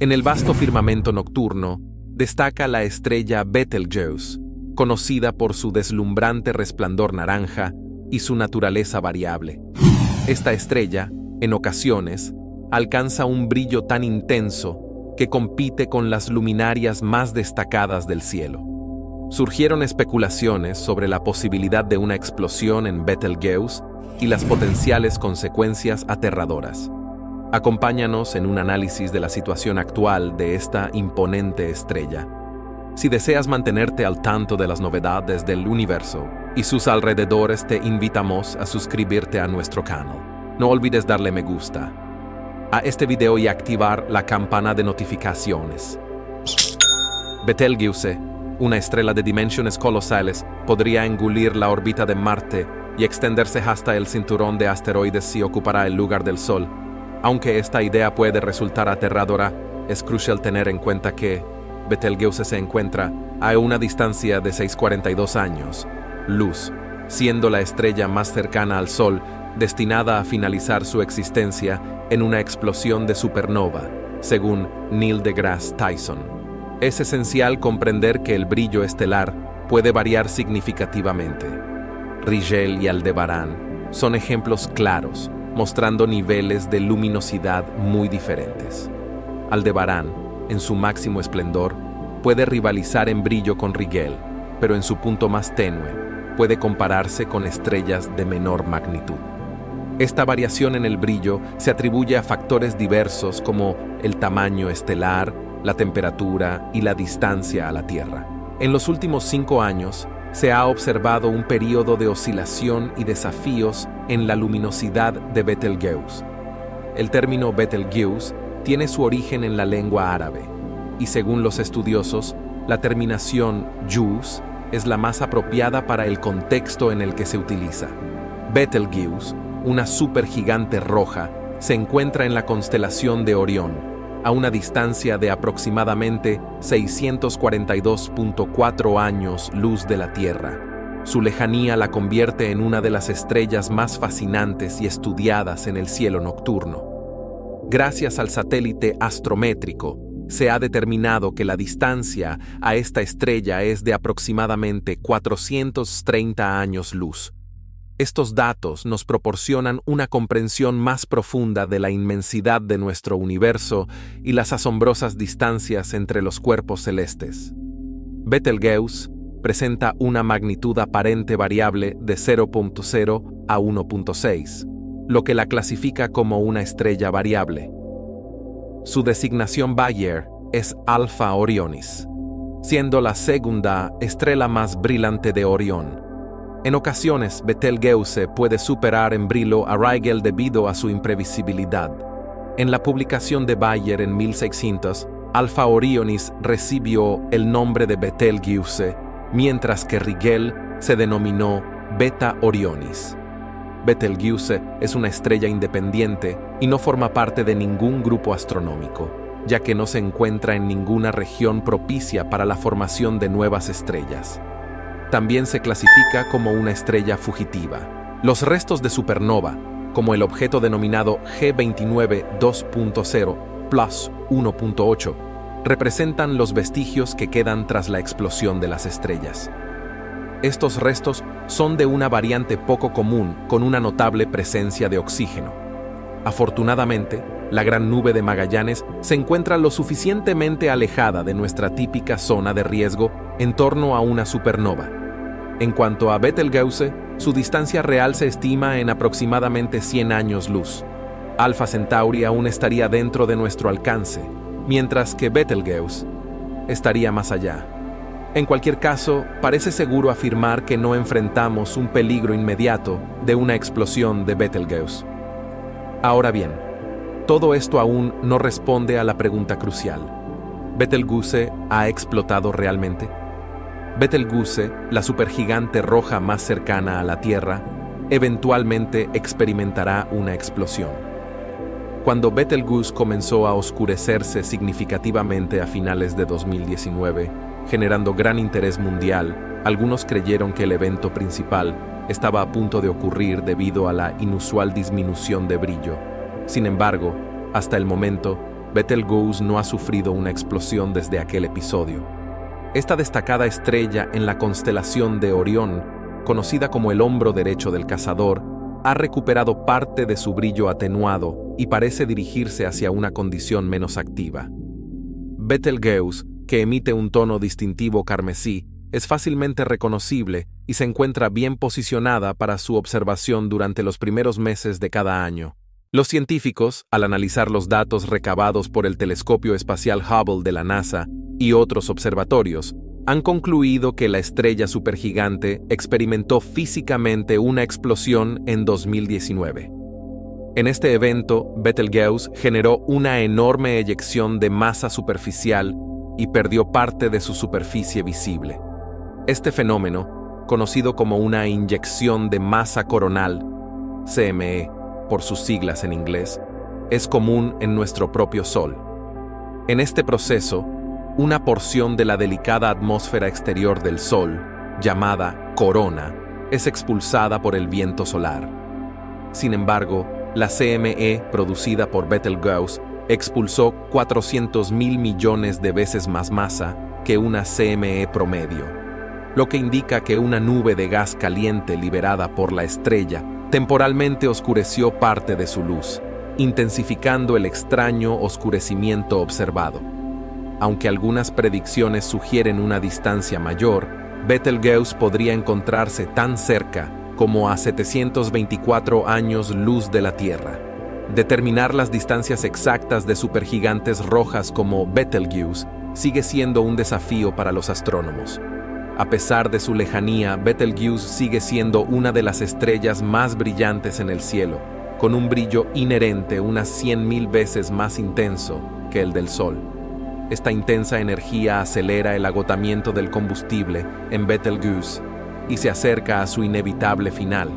En el vasto firmamento nocturno destaca la estrella Betelgeuse, conocida por su deslumbrante resplandor naranja y su naturaleza variable. Esta estrella, en ocasiones, alcanza un brillo tan intenso que compite con las luminarias más destacadas del cielo. Surgieron especulaciones sobre la posibilidad de una explosión en Betelgeuse y las potenciales consecuencias aterradoras. Acompáñanos en un análisis de la situación actual de esta imponente estrella. Si deseas mantenerte al tanto de las novedades del universo y sus alrededores, te invitamos a suscribirte a nuestro canal. No olvides darle me gusta a este video y activar la campana de notificaciones. Betelgeuse, una estrella de dimensiones colosales, podría engullir la órbita de Marte y extenderse hasta el cinturón de asteroides si ocupará el lugar del Sol. Aunque esta idea puede resultar aterradora, es crucial tener en cuenta que Betelgeuse se encuentra a una distancia de 642 años, luz, siendo la estrella más cercana al Sol destinada a finalizar su existencia en una explosión de supernova, según Neil deGrasse Tyson. Es esencial comprender que el brillo estelar puede variar significativamente. Rigel y Aldebarán son ejemplos claros, mostrando niveles de luminosidad muy diferentes. Aldebarán, en su máximo esplendor, puede rivalizar en brillo con Rigel, pero en su punto más tenue, puede compararse con estrellas de menor magnitud. Esta variación en el brillo se atribuye a factores diversos como el tamaño estelar, la temperatura y la distancia a la Tierra. En los últimos cinco años, se ha observado un periodo de oscilación y desafíos en la luminosidad de Betelgeuse. El término Betelgeuse tiene su origen en la lengua árabe, y según los estudiosos, la terminación Jus es la más apropiada para el contexto en el que se utiliza. Betelgeuse una supergigante roja, se encuentra en la constelación de Orión, a una distancia de aproximadamente 642.4 años luz de la Tierra. Su lejanía la convierte en una de las estrellas más fascinantes y estudiadas en el cielo nocturno. Gracias al satélite astrométrico, se ha determinado que la distancia a esta estrella es de aproximadamente 430 años luz, estos datos nos proporcionan una comprensión más profunda de la inmensidad de nuestro universo y las asombrosas distancias entre los cuerpos celestes. Betelgeuse presenta una magnitud aparente variable de 0.0 a 1.6, lo que la clasifica como una estrella variable. Su designación Bayer es Alpha Orionis, siendo la segunda estrella más brillante de Orión en ocasiones, Betelgeuse puede superar en brillo a Rigel debido a su imprevisibilidad. En la publicación de Bayer en 1600, Alpha Orionis recibió el nombre de Betelgeuse, mientras que Rigel se denominó Beta Orionis. Betelgeuse es una estrella independiente y no forma parte de ningún grupo astronómico, ya que no se encuentra en ninguna región propicia para la formación de nuevas estrellas también se clasifica como una estrella fugitiva. Los restos de supernova, como el objeto denominado G29 2.0 plus 1.8, representan los vestigios que quedan tras la explosión de las estrellas. Estos restos son de una variante poco común con una notable presencia de oxígeno. Afortunadamente, la gran nube de Magallanes se encuentra lo suficientemente alejada de nuestra típica zona de riesgo en torno a una supernova, en cuanto a Betelgeuse, su distancia real se estima en aproximadamente 100 años luz. Alpha Centauri aún estaría dentro de nuestro alcance, mientras que Betelgeuse estaría más allá. En cualquier caso, parece seguro afirmar que no enfrentamos un peligro inmediato de una explosión de Betelgeuse. Ahora bien, todo esto aún no responde a la pregunta crucial. ¿Betelgeuse ha explotado realmente? Betelgeuse, la supergigante roja más cercana a la Tierra, eventualmente experimentará una explosión. Cuando Betelgeuse comenzó a oscurecerse significativamente a finales de 2019, generando gran interés mundial, algunos creyeron que el evento principal estaba a punto de ocurrir debido a la inusual disminución de brillo. Sin embargo, hasta el momento, Betelgeuse no ha sufrido una explosión desde aquel episodio. Esta destacada estrella en la constelación de Orión, conocida como el hombro derecho del cazador, ha recuperado parte de su brillo atenuado y parece dirigirse hacia una condición menos activa. Betelgeuse, que emite un tono distintivo carmesí, es fácilmente reconocible y se encuentra bien posicionada para su observación durante los primeros meses de cada año. Los científicos, al analizar los datos recabados por el telescopio espacial Hubble de la NASA y otros observatorios, han concluido que la estrella supergigante experimentó físicamente una explosión en 2019. En este evento, Betelgeuse generó una enorme eyección de masa superficial y perdió parte de su superficie visible. Este fenómeno, conocido como una inyección de masa coronal, CME, por sus siglas en inglés, es común en nuestro propio Sol. En este proceso, una porción de la delicada atmósfera exterior del Sol, llamada corona, es expulsada por el viento solar. Sin embargo, la CME producida por Betelgeuse expulsó 400 mil millones de veces más masa que una CME promedio, lo que indica que una nube de gas caliente liberada por la estrella temporalmente oscureció parte de su luz, intensificando el extraño oscurecimiento observado. Aunque algunas predicciones sugieren una distancia mayor, Betelgeuse podría encontrarse tan cerca como a 724 años luz de la Tierra. Determinar las distancias exactas de supergigantes rojas como Betelgeuse sigue siendo un desafío para los astrónomos. A pesar de su lejanía, Betelgeuse sigue siendo una de las estrellas más brillantes en el cielo, con un brillo inherente unas 100.000 veces más intenso que el del Sol. Esta intensa energía acelera el agotamiento del combustible en Betelgeuse y se acerca a su inevitable final.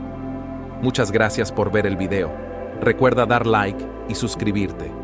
Muchas gracias por ver el video. Recuerda dar like y suscribirte.